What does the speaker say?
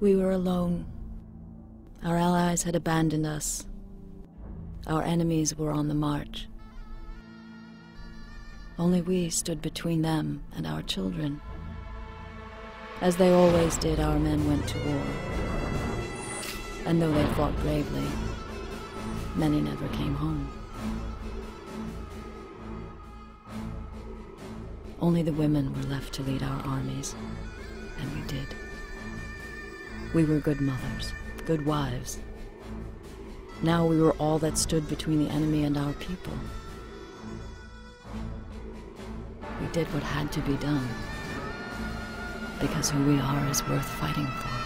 We were alone. Our allies had abandoned us. Our enemies were on the march. Only we stood between them and our children. As they always did, our men went to war. And though they fought bravely, many never came home. Only the women were left to lead our armies, and we did. We were good mothers, good wives. Now we were all that stood between the enemy and our people. We did what had to be done, because who we are is worth fighting for.